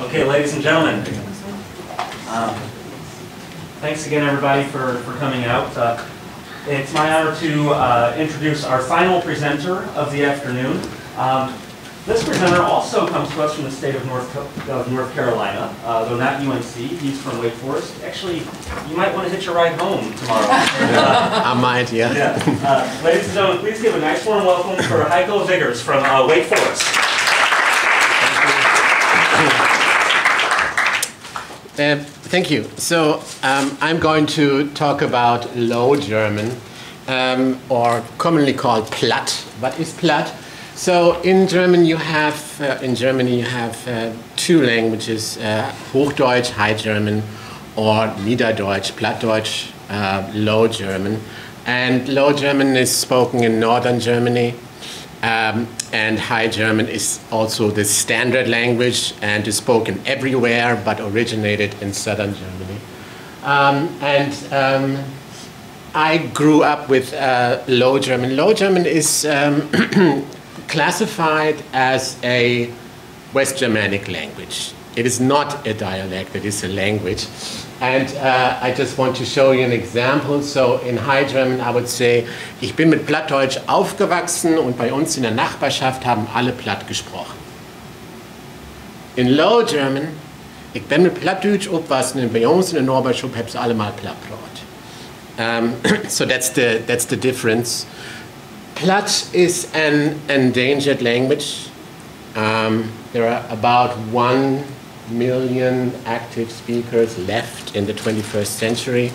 Okay, ladies and gentlemen. um, Thanks again, everybody, for, for coming out. Uh, It's my honor to uh, introduce our final presenter of the afternoon. Um, This presenter also comes to us from the state of North of North Carolina, uh, though not UNC. He's from Wake Forest. Actually, you might want to hitch a ride home tomorrow. Uh, I might, yeah. Yeah. Uh, Ladies and gentlemen, please give a nice warm welcome for Heiko Wiggers from uh, Wake Forest. Uh, thank you. So um, I'm going to talk about Low German, um, or commonly called Platt. What is Platt? So in German you have uh, in Germany you have uh, two languages: uh, Hochdeutsch, High German, or Niederdeutsch, Plattdeutsch, uh, Low German. And Low German is spoken in northern Germany. Um, and High German is also the standard language and is spoken everywhere but originated in southern Germany. Um, and um, I grew up with uh, Low German. Low German is um, classified as a West Germanic language. It is not a dialect, it is a language. And uh, I just want to show you an example. So in High German, I would say, ich bin mit Plattdeutsch aufgewachsen und bei uns in der Nachbarschaft haben alle Platt gesprochen. In Low German, ich bin mit Plattdeutsch aufgewachsen und bei uns in der Nachbarschaft haben alle mal Platt. Um, so that's the, that's the difference. Platt is an endangered language. Um, there are about one million active speakers left in the 21st century.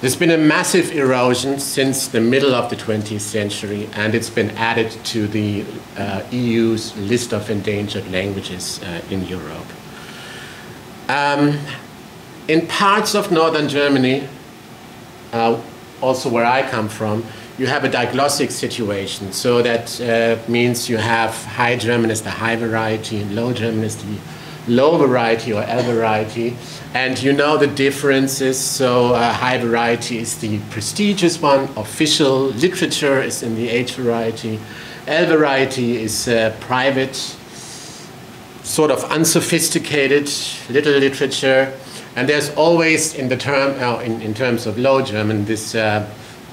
There's been a massive erosion since the middle of the 20th century, and it's been added to the uh, EU's list of endangered languages uh, in Europe. Um, in parts of northern Germany, uh, also where I come from, you have a diglossic situation. So that uh, means you have High German as the high variety and Low German as the low variety or L variety. And you know the differences. So uh, high variety is the prestigious one, official literature is in the H variety. L variety is uh, private, sort of unsophisticated little literature. And there's always in the term, uh, in, in terms of Low German, this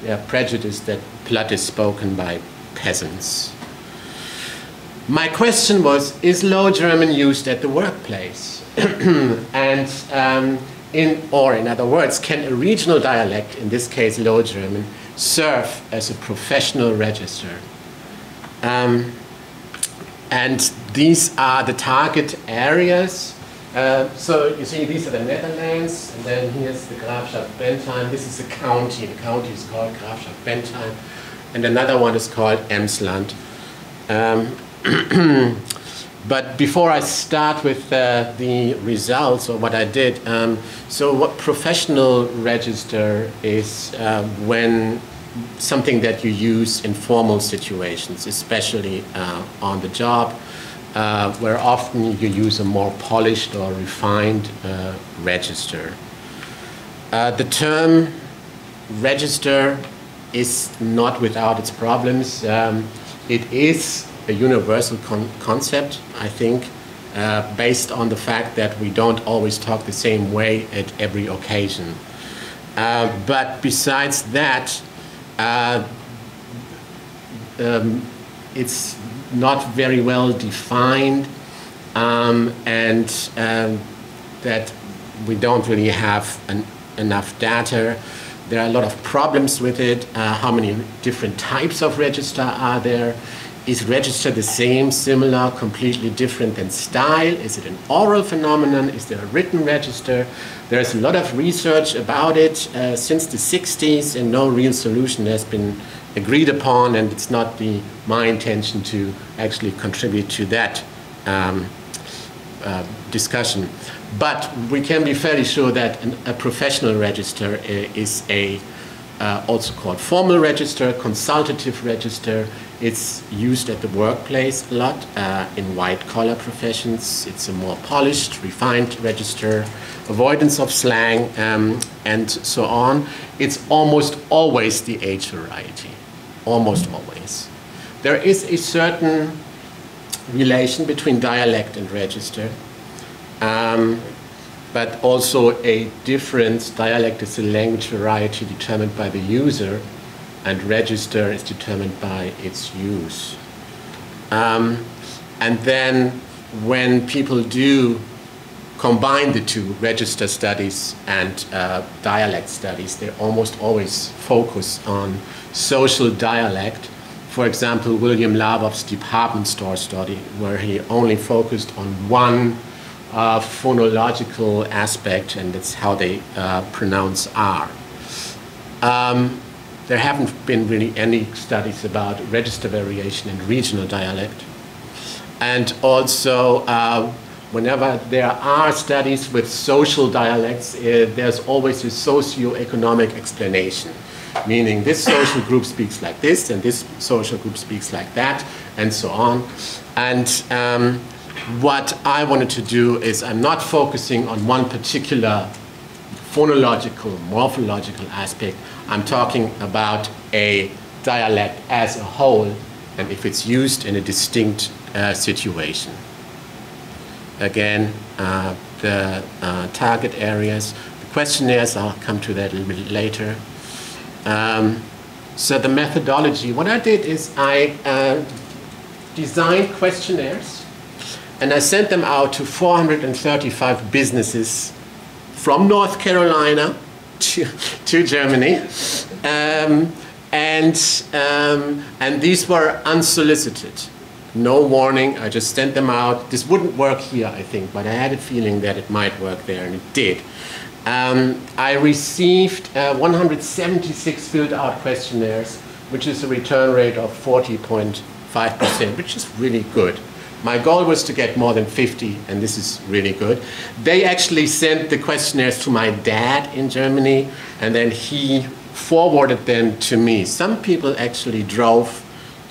yeah, prejudice that Platt is spoken by peasants. My question was, is Low German used at the workplace? and um, in, or in other words, can a regional dialect, in this case Low German, serve as a professional register? Um, and these are the target areas. Uh, so you see, these are the Netherlands, and then here's the Grafschaft Bentheim. This is a county. The county is called Grafschaft Bentheim, and another one is called Emsland. Um, but before I start with uh, the results or what I did, um, so what professional register is uh, when something that you use in formal situations, especially uh, on the job, uh, where often you use a more polished or refined uh, register. Uh, the term register is not without its problems. Um, it is a universal con concept, I think, uh, based on the fact that we don't always talk the same way at every occasion. Uh, but besides that, um, it's not very well defined, um, and um, that we don't really have an, enough data. There are a lot of problems with it. Uh, how many different types of register are there? Is register the same, similar, completely different than style? Is it an oral phenomenon? Is there a written register? There's a lot of research about it uh, since the 60s, and no real solution has been agreed upon, and it's not the, my intention to actually contribute to that um, uh, discussion. But we can be fairly sure that an, a professional register is a uh, also called formal register, consultative register. It's used at the workplace a lot uh, in white collar professions. It's a more polished, refined register, avoidance of slang, um, and so on. It's almost always the H variety, almost always. there is a certain relation between dialect and register, um, but also a difference. Dialect is a language variety determined by the user, and register is determined by its use. Um, and then when people do combine the two, register studies and uh, dialect studies, they almost always focus on social dialect. For example, William Labov's department store study, where he only focused on one uh, phonological aspect, and that's how they uh, pronounce R. Um, there haven't been really any studies about register variation in regional dialect. And also, uh, whenever there are studies with social dialects, uh, there's always a socio-economic explanation, meaning this social group speaks like this, and this social group speaks like that, and so on. And um, what I wanted to do is I'm not focusing on one particular phonological, morphological aspect. I'm talking about a dialect as a whole, and if it's used in a distinct uh, situation. Again, uh, the uh, target areas, the questionnaires, I'll come to that a little bit later. Um, so the methodology, what I did is I uh, designed questionnaires and I sent them out to 435 businesses from North Carolina to, to Germany. Um, and, um, and these were unsolicited. No warning, I just sent them out. This wouldn't work here, I think, but I had a feeling that it might work there, and it did. Um, I received uh, 176 filled out questionnaires, which is a return rate of 40.5%, which is really good. My goal was to get more than 50, and this is really good. They actually sent the questionnaires to my dad in Germany, and then he forwarded them to me. Some people actually drove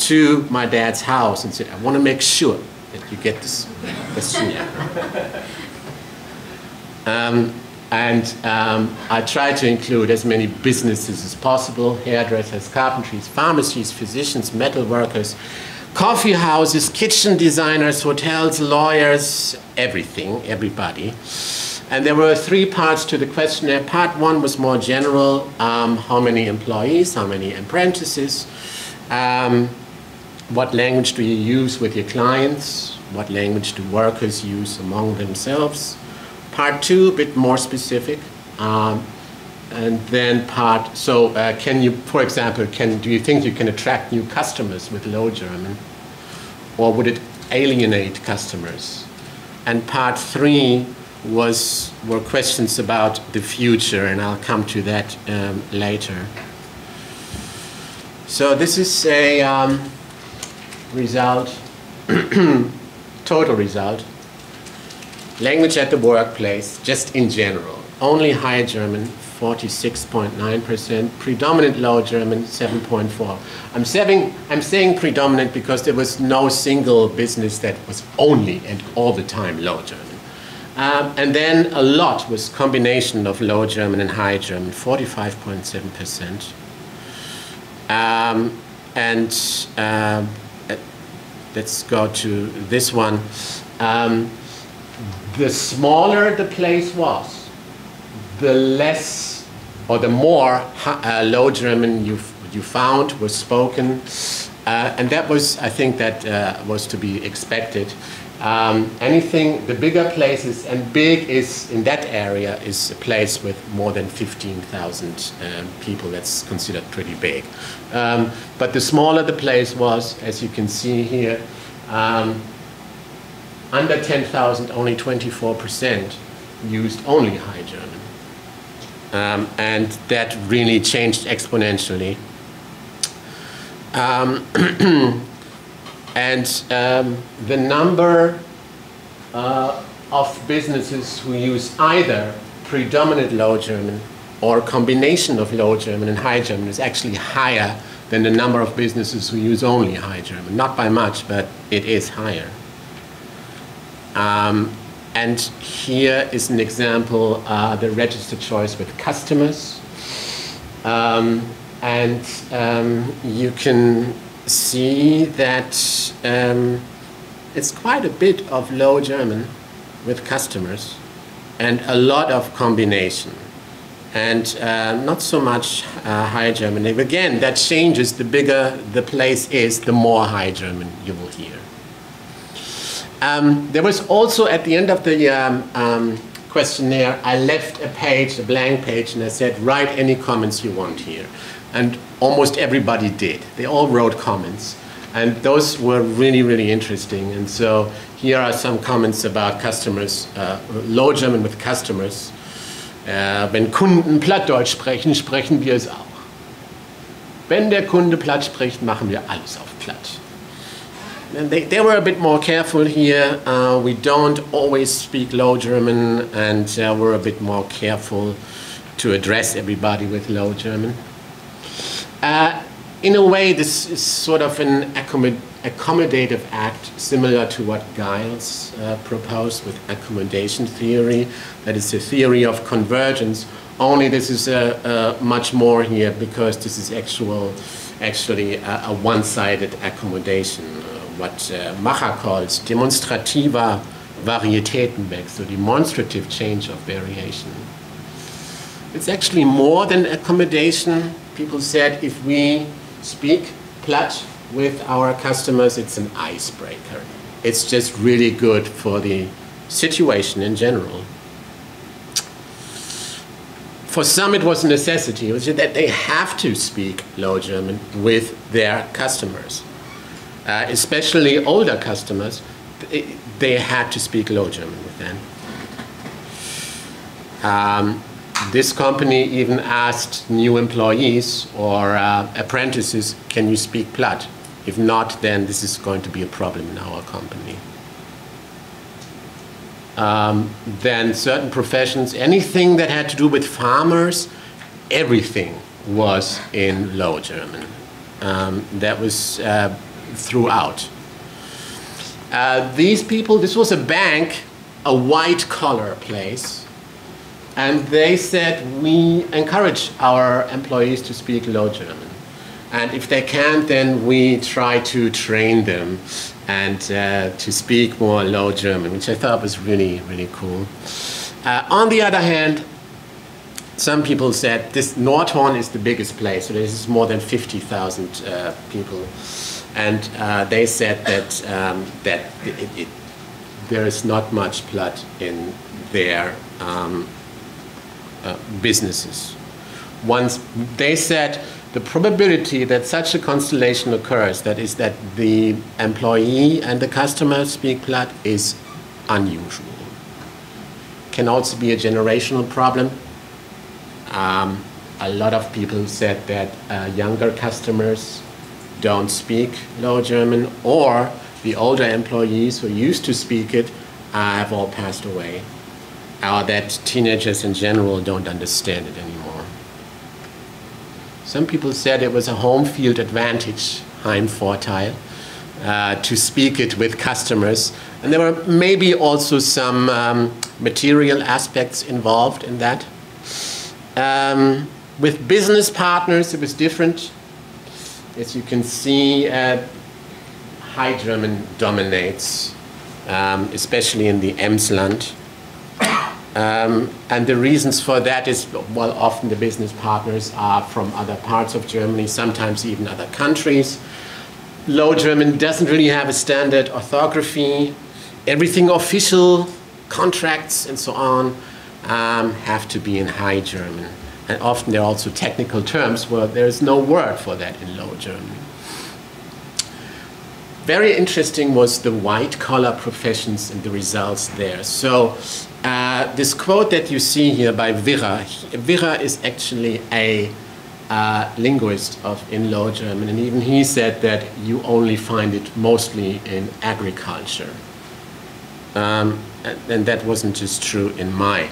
to my dad's house and said, I want to make sure that you get this questionnaire. um, and um, I try to include as many businesses as possible hairdressers, carpentries, pharmacies, physicians, metal workers, coffee houses, kitchen designers, hotels, lawyers, everything, everybody. And there were three parts to the questionnaire. Part one was more general um, how many employees, how many apprentices, um, what language do you use with your clients, what language do workers use among themselves. Part two, a bit more specific. Um, and then part, so uh, can you, for example, can, do you think you can attract new customers with low German? Or would it alienate customers? And part three was, were questions about the future, and I'll come to that um, later. So this is a um, result, total result. Language at the workplace, just in general. Only high German, 46.9%, predominant low German, 7.4. I'm saying, I'm saying predominant because there was no single business that was only and all the time low German. Um, and then a lot was combination of low German and high German, 45.7%. Um, and uh, let's go to this one. Um, the smaller the place was, the less or the more uh, Low German you, you found was spoken. Uh, and that was, I think, that uh, was to be expected. Um, anything, the bigger places, and big is in that area is a place with more than 15,000 um, people. That's considered pretty big. Um, but the smaller the place was, as you can see here, um, under 10,000, only 24% used only High German. Um, and that really changed exponentially. And um, the number uh, of businesses who use either predominant Low German or combination of Low German and High German is actually higher than the number of businesses who use only High German. Not by much, but it is higher. Um, and here is an example, uh, the register choice with customers. Um, and um, you can see that um, it's quite a bit of low German with customers and a lot of combination and uh, not so much uh, high German. Again, that changes the bigger the place is, the more high German you will hear. Um, there was also at the end of the um, um, questionnaire, I left a page, a blank page, and I said, write any comments you want here. And almost everybody did. They all wrote comments. And those were really, really interesting. And so here are some comments about customers, uh, low German with customers. Äh, wenn Kunden Plattdeutsch sprechen, sprechen wir es auch. Wenn der Kunde Platt spricht, machen wir alles auf Platt. They, they were a bit more careful here. Uh, we don't always speak Low German, and uh, we're a bit more careful to address everybody with Low German. Uh, in a way, this is sort of an accommod accommodative act similar to what Giles uh, proposed with accommodation theory. That is the theory of convergence. Only this is uh, uh, much more here because this is actual, actually a, a one-sided accommodation. What Macha calls demonstrativer Varietätenwechsel, demonstrative change of variation. It's actually more than accommodation. People said if we speak Platt with our customers, it's an icebreaker. It's just really good for the situation in general. For some, it was a necessity. It was that they have to speak Low German with their customers. Uh, especially older customers, they, had to speak Low German with them. Um, this company even asked new employees or uh, apprentices, can you speak Platt? If not, then this is going to be a problem in our company. Um, then certain professions, anything that had to do with farmers, everything was in Low German. Um, that was uh, throughout. Uh, these people, this was a bank, a white collar place, and they said we encourage our employees to speak Low German. And if they can't, then we try to train them and uh, to speak more Low German, which I thought was really, really cool. Uh, on the other hand, some people said this Nordhorn is the biggest place, so this is more than 50,000 uh, people. And uh, they said that, um, that it, it, there is not much Platt in there. um, uh, businesses. Once they said the probability that such a constellation occurs, that is that the employee and the customer speak Platt, is unusual. Can also be a generational problem. Um, a lot of people said that uh, younger customers don't speak Low German, or the older employees who used to speak it uh, have all passed away, that teenagers in general don't understand it anymore. Some people said it was a home field advantage, Heimvorteil, uh, to speak it with customers. And there were maybe also some um, material aspects involved in that. Um, with business partners, it was different. As you can see, uh, High German dominates, um, especially in the Emsland. Um, and the reasons for that is, well, often the business partners are from other parts of Germany, sometimes even other countries. Low German doesn't really have a standard orthography. Everything official, contracts and so on, um, have to be in High German. And often there are also technical terms where there's no word for that in Low German. Very interesting was the white collar professions and the results there. So uh, this quote that you see here by Wirrer, Wirrer is actually a uh, linguist of in Low German, and even he said that you only find it mostly in agriculture. Um, and, and, that wasn't just true in my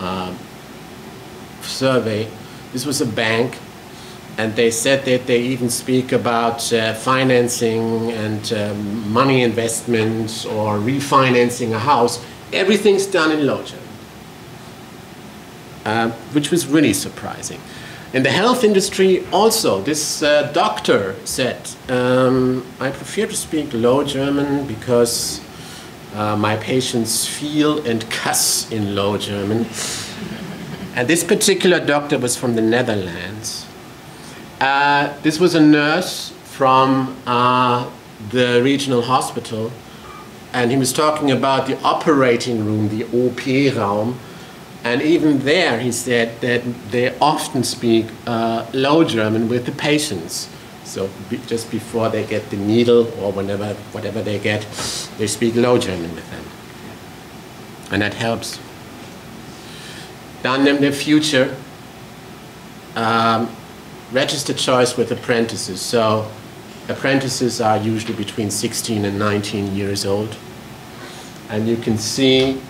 uh, survey. This was a bank, and they said that they even speak about uh, financing and um, money investments or refinancing a house everything's done in Low German, uh, which was really surprising. In the health industry, also, this uh, doctor said, um, I prefer to speak low German because uh, my patients feel and cuss in low German. and this particular doctor was from the Netherlands. Uh, this was a nurse from uh, the regional hospital, and he was talking about the operating room, the OP Raum, and even there, he said that they often speak uh, Low German with the patients. So be, just before they get the needle or whenever, whatever they get, they speak Low German with them. And that helps. Then in the future, um, registered choice with apprentices. So apprentices are usually between 16 and 19 years old. And you can see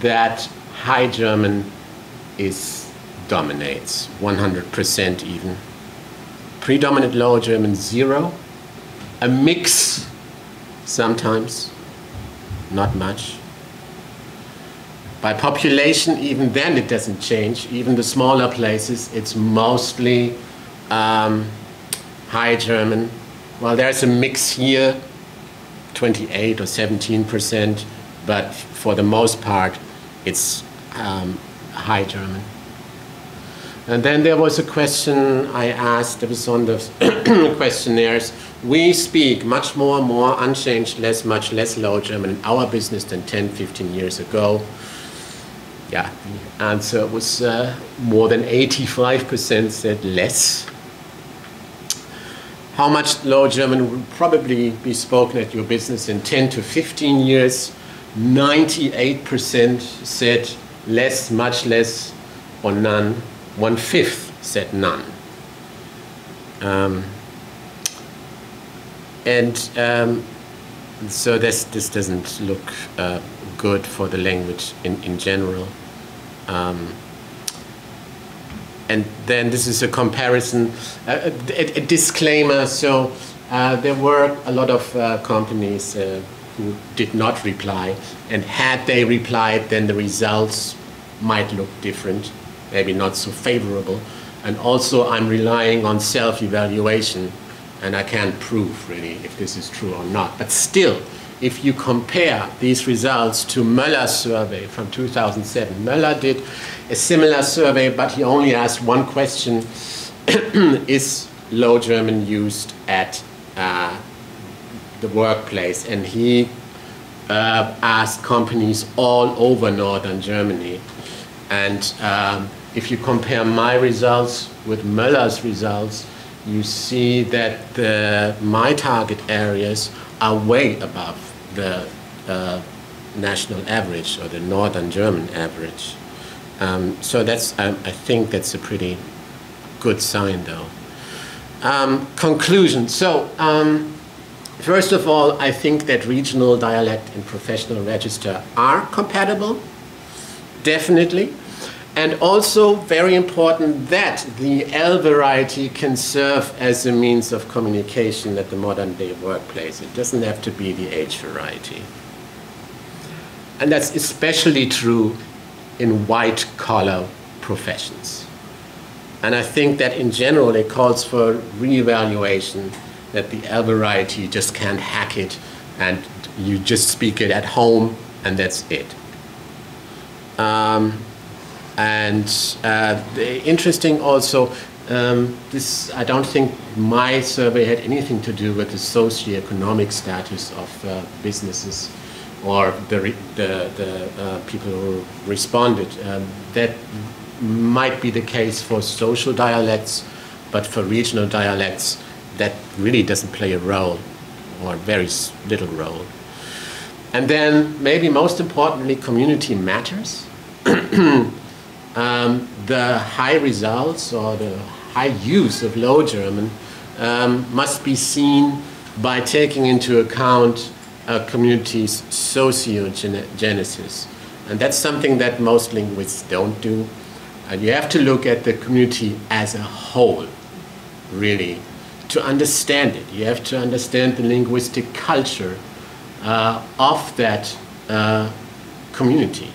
that High German is dominates 100% even. Predominant Low German zero. A mix sometimes, not much. By population, even then it doesn't change. Even the smaller places, it's mostly um, High German. Well, there's a mix here, 28 or 17 percent, but for the most part, it's um, High German. And then there was a question I asked, it was on the questionnaires. We speak much more, more unchanged, less, much less Low German in our business than 10, 15 years ago. Yeah, the answer was uh, more than 85% said less. How much Low German will probably be spoken at your business in 10 to 15 years? 98% said less, much less, or none. One fifth said none. Um, and um, so this, this doesn't look uh, good for the language in, in general. Um, and then this is a comparison, uh, a, a, disclaimer. So uh, there were a lot of uh, companies uh, who did not reply, and had they replied, then the results might look different, maybe not so favorable. And also, I'm relying on self-evaluation, and I can't prove really if this is true or not. But still, if you compare these results to Möller's survey from 2007, Möller did a similar survey, but he only asked one question, is Low German used at uh, the workplace? And he uh, asked companies all over northern Germany. And um, if you compare my results with Möller's results, you see that the, my target areas are way above the uh, national average or the northern German average. Um, so that's, I, I, think that's a pretty good sign though. Um, conclusion. So, um, first of all, I think that regional dialect and professional register are compatible, definitely. And also very important that the L variety can serve as a means of communication at the modern day workplace. It doesn't have to be the H variety. And that's especially true in white collar professions. And I think that in general it calls for reevaluation that the L variety just can't hack it and you just speak it at home and that's it. Um, and uh, interesting also, um, this I don't think my survey had anything to do with the socioeconomic status of uh, businesses or the, the, the uh, people who responded. Um, that might be the case for social dialects, but for regional dialects, that really doesn't play a role or very little role. And then maybe most importantly, community matters. um, the high results or the high use of Low German um, must be seen by taking into account a community's sociogenesis. And that's something that most linguists don't do. And you have to look at the community as a whole, really, to understand it. You have to understand the linguistic culture uh, of that uh, community.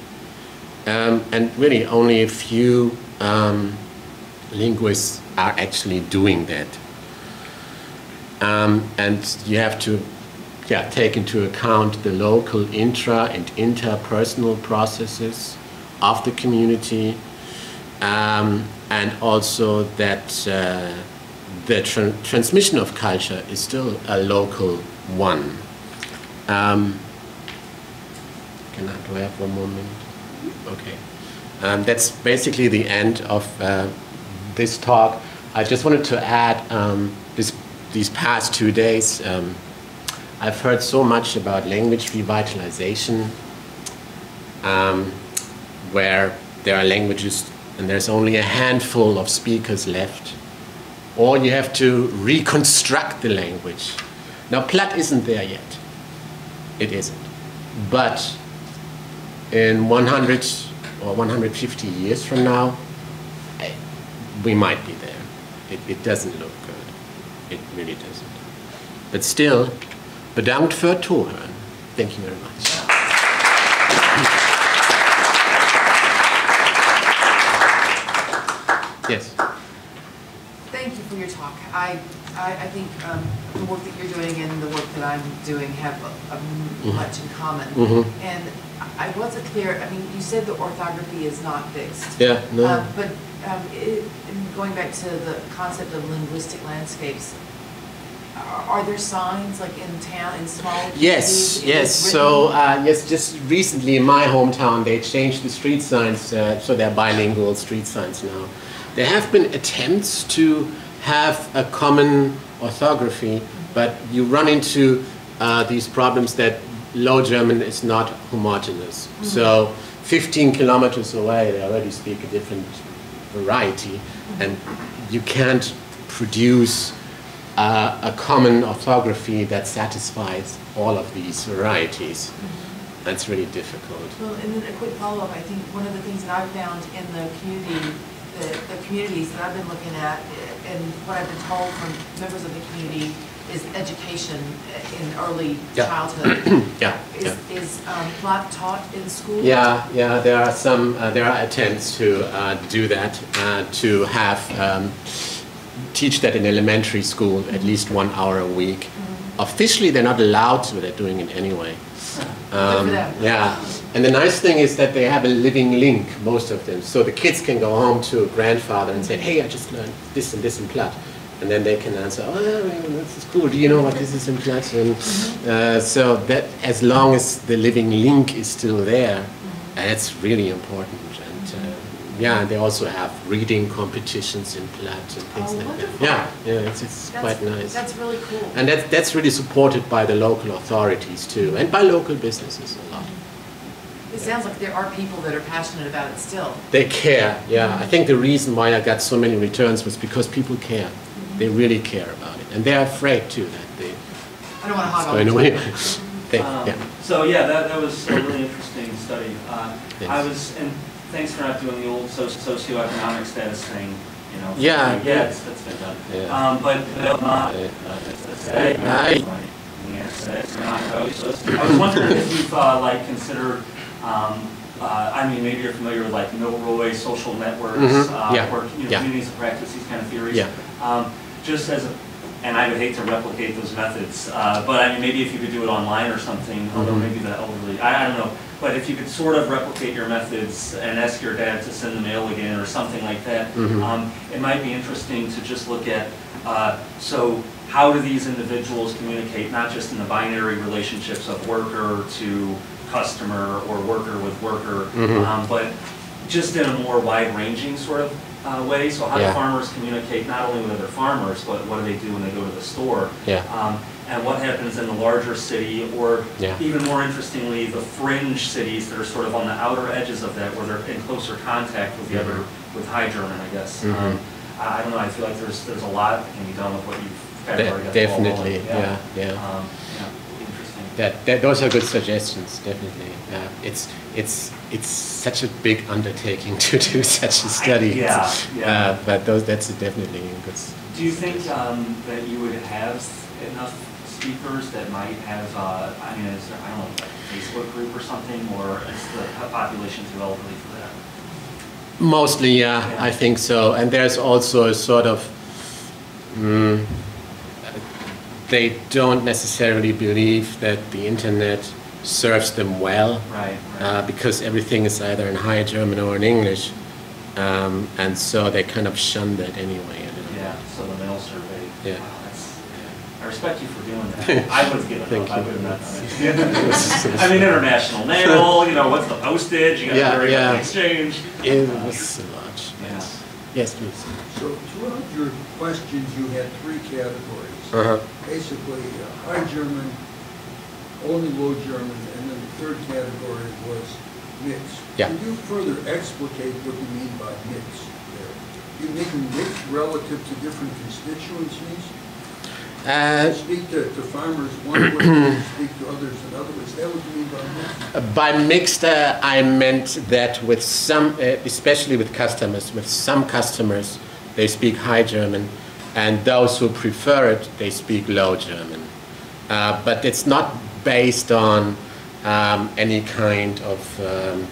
Um, and really only a few um, linguists are actually doing that. Um, and you have to yeah, take into account the local intra and interpersonal processes of the community, um, and also that uh, the tran transmission of culture is still a local one. Um, can I, do I have one more minute? Okay. Um, that's basically the end of uh, this talk. I just wanted to add um, this, these past two days, um, I've heard so much about language revitalization, um, where there are languages and there's only a handful of speakers left, or you have to reconstruct the language. Now, Platt isn't there yet. It isn't. But in 100 or 150 years from now, we might be there. It, it doesn't look good. It really doesn't. But still, bedankt für toehoren. Thank you very much. Yes. Thank you for your talk. I, I, I think um, the work that you're doing and the work that I'm doing have a- a Mm-hmm. much in common. Mhm. And I wasn't clear, I mean, you said the orthography is not fixed. Yeah, no. Um, But um, it- going back to the concept of linguistic landscapes, are are there signs like in town, in small? Yes, yes. So, uh, yes, just recently in my hometown, they changed the street signs, uh, so they're bilingual street signs now. There have been attempts to have a common orthography, but you run into uh, these problems that Low German is not homogeneous. So, 15 kilometers away, they already speak a different variety, and you can't produce uh, a common orthography that satisfies all of these varieties. That's really difficult. Well, and then a quick follow-up, I think one of the things that I've found in the community, the, the communities that I've been looking at, and what I've been told from members of the community, is education in early Yeah. childhood. Yeah, Is, yeah. is um, taught in school? Yeah, yeah, there are some, uh, there are attempts to uh, do that, uh, to have, um, teach that in elementary school at least one hour a week. Officially, they're not allowed to, they're doing it anyway. Um, yeah, and the nice thing is that they have a living link, most of them. So the kids can go home to a grandfather and say, hey, I just learned this and this in Platt. And then they can answer, oh, yeah, this is cool. Do you know what this is in Platt? And uh, so that as long as the living link is still there, that's really important. And uh, yeah, they also have reading competitions in Platt and things Oh, like wonderful. that. Yeah, yeah, it's, it's quite nice. That's really cool. And that, that's really supported by the local authorities too, and by local businesses a lot. It sounds like there are people that are passionate about it still. They care, yeah. I think the reason why I got so many returns was because people care. They really care about it, and they're afraid too that they I don't want to hog it's on. going the away. They- Um, yeah. So, yeah, that, that was a really interesting study. Uh, Yes. I was, and thanks for not doing the old soci- socioeconomic status thing, you know. Yeah, Yeah, yeah. that's, that's been done. Yeah. Um, but, uh, not, Yeah. I was wondering if you've, uh, like, considered, um, uh, I mean, maybe you're familiar with like Milroy, social networks, Mhm, uh, yeah, or, you know, yeah. communities of practice these kind of theories. Yeah. Um, Just as a, and I would hate to replicate those methods, uh, but I mean, maybe if you could do it online or something, although Mhm. maybe the elderly, I, I don't know. But if you could sort of replicate your methods and ask your dad to send the mail again or something like that, Mhm. um, it might be interesting to just look at, uh, so how do these individuals communicate, not just in the binary relationships of worker to customer or worker with worker, Mhm. um, but just in a more wide-ranging sort of uh, way. So how do farmers communicate not only with other farmers, but what do they do when they go to the store? Yeah. Um, And what happens in the larger city, or Yeah. even more interestingly, the fringe cities that are sort of on the outer edges of that, where they're in closer contact with the other, with High German, I guess. Mhm. Um, I don't know, I feel like there's, there's a lot that can be done with what you've kind of De- already got the ball definitely, yeah, yeah. Yeah. That, that, those are good suggestions, definitely. Yeah. It's, it's, it's such a big undertaking to do such a study. yeah, yeah. Uh, but those, that's definitely a good. Do you think um, that you would have enough speakers that might have, uh, I mean, is there, I don't know, like a Facebook group or something, or is the population too elderly for that? Mostly, yeah, I think so. And there's also a sort of, mm, they don't necessarily believe that the internet serves them well Right, uh, because everything is either in High German or in English. Um, and so they kind of shun that anyway. Yeah, so the mail survey. Yeah. Wow, that's- I respect you for doing that. I would have given up. I would have not done it. I mean, international mail, you know, what's the postage, you gotta Yeah, worry about the yeah. exchange. It was a lot. Yes. Yes, please. So throughout your questions, you had three categories. Uh-huh. Basically, uh, High German, only Low German, and then the third category was mixed. Yeah. Can you further explicate what you mean by mixed there? You mean mixed relative to different constituencies? Uh, Speak to, to farmers one way, speak to others another way. Is that what you mean by mixed? By mixed, uh, I meant that with some, uh, especially with customers, with some customers, they speak High German, and those who prefer it, they speak Low German. Uh, but it's not based on um, any kind of um,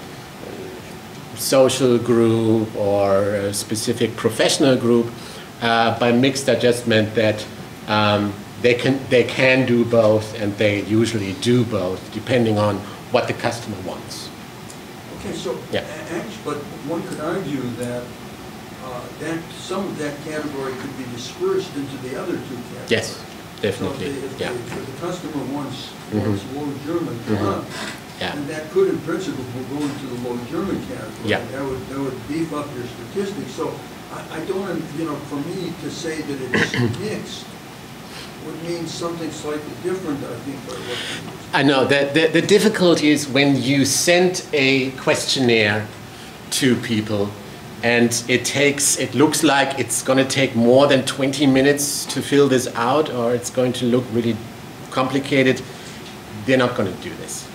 social group or specific professional group. Uh, by mixed, I just meant that um, they can they can do both, and they usually do both, depending on what the customer wants. Okay, so, Yeah. but one could argue that, uh, that some of that category could be dispersed into the other two categories. Yes, definitely. So if the, Yeah, if the- if the customer wants, Mhm. wants low German, Mhm. uh, yeah, then that could in principle go into the low German category. Yeah. That would, that would beef up your statistics. So I, I don't, you know, for me to say that it's mixed would mean something slightly different, I think, by what I know. The, the, the difficulty is when you send a questionnaire to people and it takes, it looks like it's going to take more than 20 minutes to fill this out or it's going to look really complicated, they're not going to do this.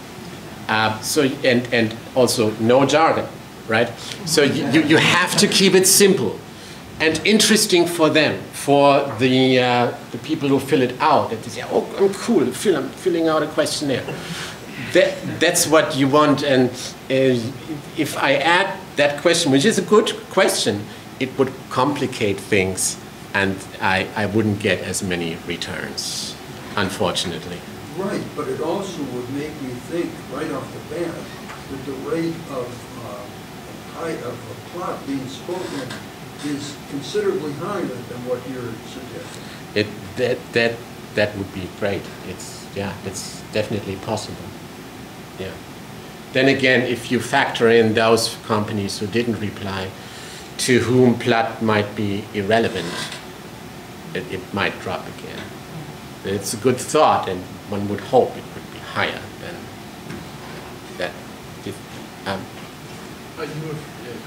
Uh, so, and, and also no jargon, right? So you, you- have to keep it simple and interesting for them, for the, uh, the people who fill it out. That they say, oh, I'm cool, fill, I'm filling out a questionnaire. That, that's what you want. And uh, if I add that question, which is a good question, it would complicate things and I, I wouldn't get as many returns, unfortunately. Right, but it also would make me think right off the bat that the rate of, uh, high, of a Platt being spoken is considerably higher than what you're suggesting. It, that, that, that would be great. It's, yeah, it's definitely possible. Yeah. Then again, if you factor in those companies who didn't reply, to whom Platt might be irrelevant, it, it might drop again. It's a good thought, and one would hope it would be higher than that. If, um, Uh, you were,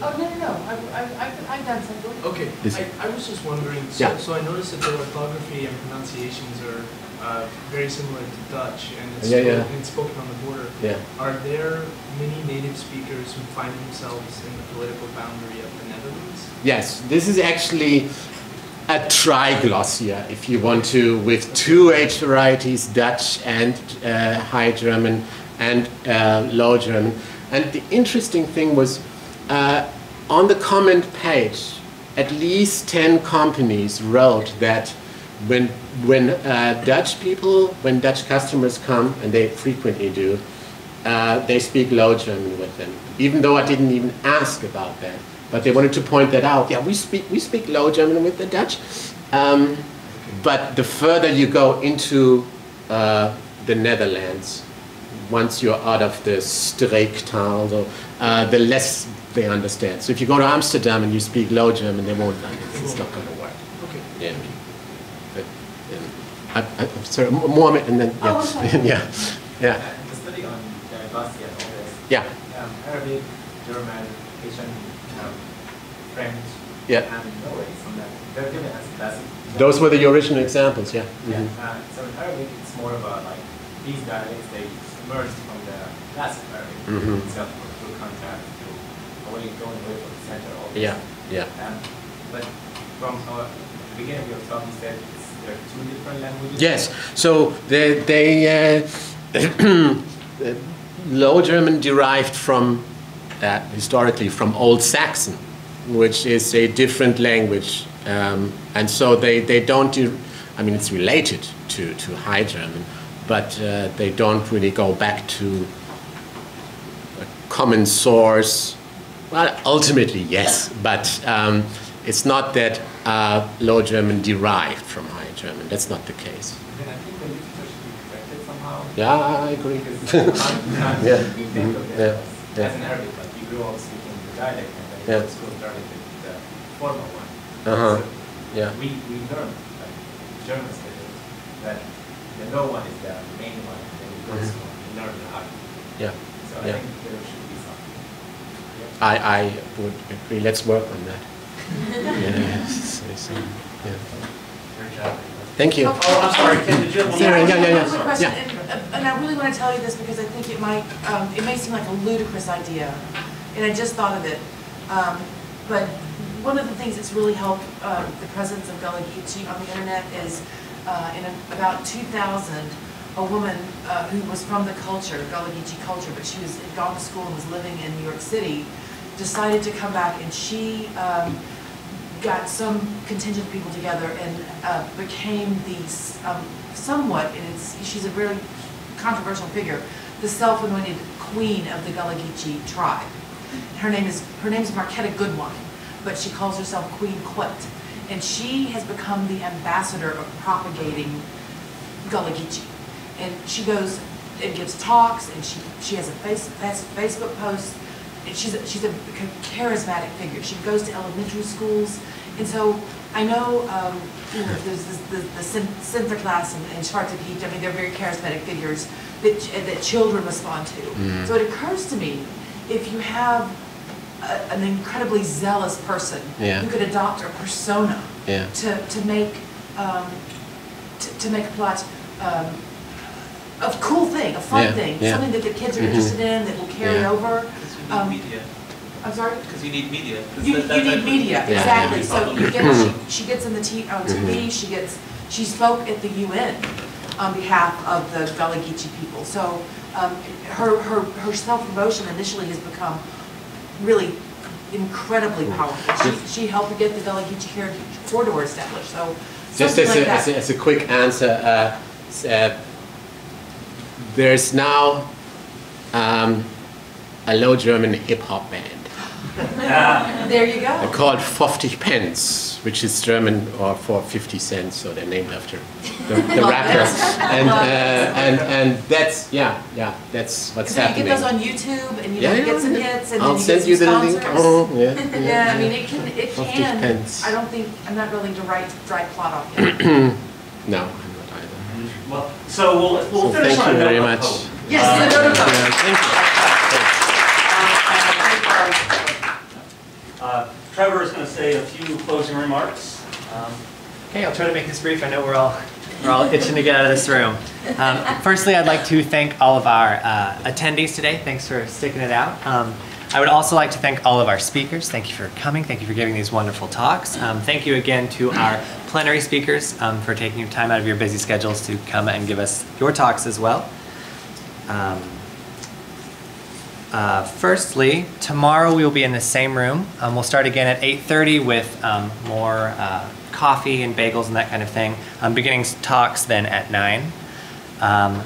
Oh, no, no, no, I've, I've- I've, I've done something. okay, This- I, I was just wondering, so, Yeah. so I noticed that the orthography and pronunciations are uh, very similar to Dutch, and it's, Yeah, spoken, yeah. it's spoken on the border. yeah. Are there many native speakers who find themselves in the political boundary of the Netherlands? Yes, this is actually a triglossia, if you want to, with two H varieties, Dutch and uh, High German and uh, Low German. And the interesting thing was, uh, on the comment page, at least 10 companies wrote that when, when uh, Dutch people, when Dutch customers come, and they frequently do, uh, they speak Low German with them, even though I didn't even ask about that. But they wanted to point that out. Yeah, we speak, we speak Low German with the Dutch. Um, but the further you go into uh, the Netherlands, once you're out of the Streektaal, so, uh, the less they understand. So if you go to Amsterdam and you speak Low German, they won't understand. It's not going to work. Okay. Yeah. But, I, I, I'm sorry, M- Mohammed, and then yeah, Oh, I'm yeah, yeah, The study on diversity and all this, yeah, um, Arabic, German, Asian, um, French, yeah. and Norway, from that. They're given as classic. Those were the original examples. Yeah. Yeah, Mhm. uh, so in Arabic, it's more about like these dialects, they emerged from the classic Arabic Mhm. itself, through contact, through away, going away from the center, all this. Yeah, yeah. Um, but from our, the beginning of your talk, you said it's, Yes. So they, they uh, Low German derived from uh, historically from Old Saxon, which is a different language. Um, and so they, they don't do, I mean, it's related to, to High German, but uh, they don't really go back to a common source. Well, ultimately, yes, but um, it's not that uh, Low German derived from High German. That's not the case. Then I think the literature should be corrected somehow. Yeah, I agree. Yeah. we think of Mhm. Yeah. as, Yeah. as an Arabic, but we grew up speaking the dialect and then Yeah. yeah. school started with the formal one. Uh-huh. So Yeah. We, we learned, like German students, that the low one is the main one, and then we go to school, we learn the high. Yeah. So I Yeah. think there should be something. Yeah. I, I would agree. Let's work on that. yes, yes, yeah. Good job. Thank you. Oh, I'm sorry, Ken, did you have one? More? yeah, yeah, yeah. Question, Yeah. and, uh, and I really want to tell you this because I think it might, um, it may seem like a ludicrous idea, and I just thought of it. Um, but one of the things that's really helped, uh, the presence of Gullah Geechee on the internet is, uh, in about two thousand, a woman, uh, who was from the culture, Gullah Geechee culture, but she was, had gone to school and was living in New York City, decided to come back and she, um, got some contingent people together and uh, became the um, somewhat, and she's a really controversial figure, the self-anointed queen of the Gullah Geechee tribe. Her name is, her name is Marquetta Goodwine, but she calls herself Queen Quet. And she has become the ambassador of propagating Gullah Geechee. And she goes and gives talks, and she, she has a face, face- Facebook post, she's, a- she's a charismatic figure. She goes to elementary schools, and so I know, um, you know, there's this, the, the class and, and Peach, I mean, they're very charismatic figures that, ch- that children respond to. Mhm. So it occurs to me, if you have a- an incredibly zealous person Yeah. who could adopt a persona Yeah. to, to make, um, to, to make a Platt, um, a cool thing, a fun Yeah, thing, something that the kids are Mhm. interested in, that will carry over. Because you Um, need media. I'm sorry? Because you need media. You, that- you need media, Yeah, exactly, yeah. so you get, she, she gets in the T, on TV, she gets, she spoke at the UN on behalf of the Gullah Geechee people, so, um, her, her, her self-promotion initially has become really incredibly powerful. She, she helped get the Gullah Geechee Heritage Corridor established, so Just as like a, as a, as a quick answer, uh, uh, there's now um, a Low German hip hop band Yeah. There you go. They're called 50 Pence, which is German or for 50 cents, so they're named after the, the rapper. And, uh, and, and that's, yeah, yeah, that's what's happening. you happening. get those on YouTube, and you Yeah, yeah, get some hits, and I'll then you send get you some the link. Oh, yeah, yeah, Yeah, I mean, it can, it 50 can, pence. I don't think, I'm not willing to write, dry Platt off yet. No, I'm not either. Well, so we'll, we'll So finish thank on you a note very much. Yes, Uh, the note of hope. Yeah, thank you. Uh, Trevor is going to say a few closing remarks. Um, Okay, I'll try to make this brief. I know we're all we're all itching to get out of this room. Um, firstly, I'd like to thank all of our uh, attendees today. Thanks for sticking it out. Um, I would also like to thank all of our speakers. Thank you for coming. Thank you for giving these wonderful talks. Um, thank you again to our plenary speakers um, for taking your time out of your busy schedules to come and give us your talks as well. Uh, firstly, tomorrow we will be in the same room. Um, we'll start again at 8:30 with um, more uh, coffee and bagels and that kind of thing. Um, beginning talks then at 9. Um,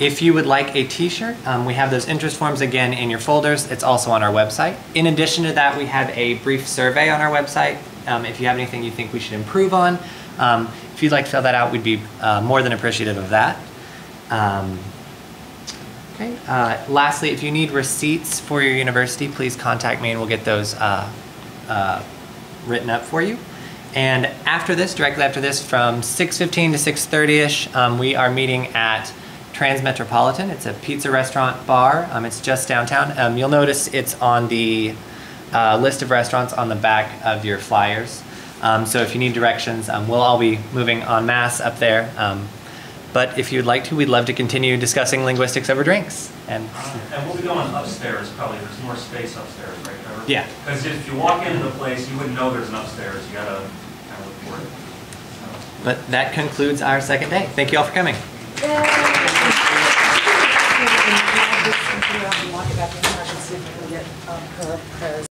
if you would like a T-shirt, um, we have those interest forms again in your folders. It's also on our website. In addition to that, we have a brief survey on our website. Um, if you have anything you think we should improve on, if you'd like to fill that out, we'd be uh, more than appreciative of that. Um, Okay. Uh, lastly, if you need receipts for your university, please contact me and we'll get those uh, uh, written up for you. And after this, directly after this, from 6:15 to 6:30ish, um, we are meeting at Transmetropolitan. It's a pizza restaurant bar. Um, it's just downtown. Um, you'll notice it's on the uh, list of restaurants on the back of your flyers. Um, so if you need directions, um, we'll all be moving en masse up there. But if you'd like to, we'd love to continue discussing linguistics over drinks. And uh, And we'll be going upstairs, probably, there's more space upstairs, right, Trevor? Yeah. Because if you walk into the place, you wouldn't know there's an upstairs, you gotta kind of look for it. So- but that concludes our second day. Thank you all for coming. Yay.